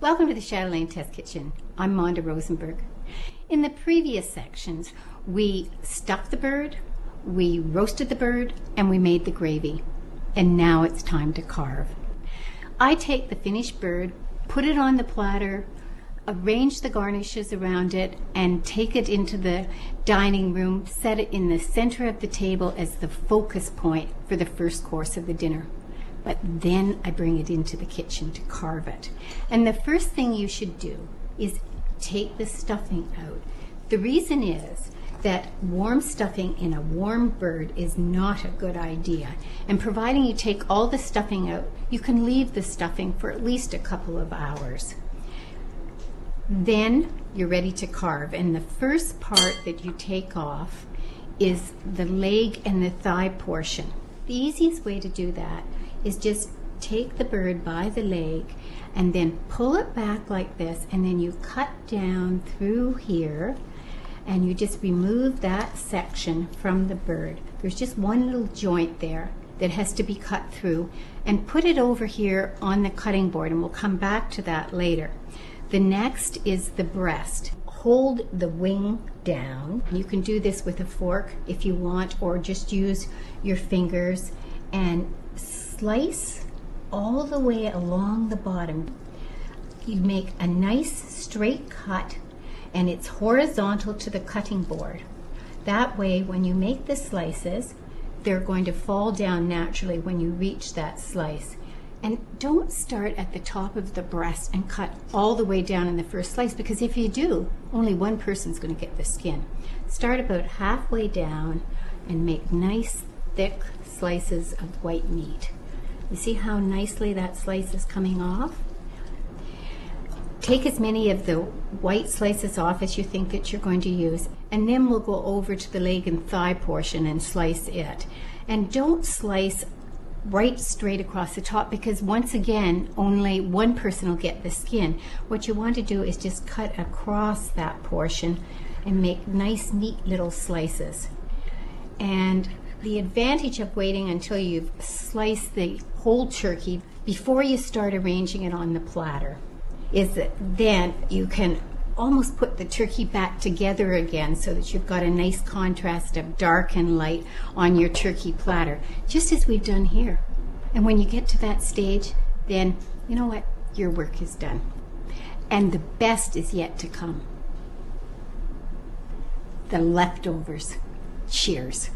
Welcome to the Chatelaine Test Kitchen. I'm Monda Rosenberg. In the previous sections, we stuffed the bird, we roasted the bird, and we made the gravy. And now it's time to carve. I take the finished bird, put it on the platter, arrange the garnishes around it, and take it into the dining room, set it in the center of the table as the focus point for the first course of the dinner but then I bring it into the kitchen to carve it. And the first thing you should do is take the stuffing out. The reason is that warm stuffing in a warm bird is not a good idea. And providing you take all the stuffing out, you can leave the stuffing for at least a couple of hours. Then you're ready to carve. And the first part that you take off is the leg and the thigh portion. The easiest way to do that is just take the bird by the leg and then pull it back like this and then you cut down through here and you just remove that section from the bird. There's just one little joint there that has to be cut through and put it over here on the cutting board and we'll come back to that later. The next is the breast. Hold the wing down. You can do this with a fork if you want or just use your fingers and slice all the way along the bottom. You make a nice straight cut and it's horizontal to the cutting board. That way, when you make the slices, they're going to fall down naturally when you reach that slice. And don't start at the top of the breast and cut all the way down in the first slice because if you do, only one person's going to get the skin. Start about halfway down and make nice thick slices of white meat. You see how nicely that slice is coming off? Take as many of the white slices off as you think that you're going to use, and then we'll go over to the leg and thigh portion and slice it. And don't slice right straight across the top because once again only one person will get the skin. What you want to do is just cut across that portion and make nice neat little slices. And the advantage of waiting until you've sliced the whole turkey before you start arranging it on the platter is that then you can almost put the turkey back together again so that you've got a nice contrast of dark and light on your turkey platter, just as we've done here. And when you get to that stage, then you know what? Your work is done. And the best is yet to come. The leftovers. Cheers.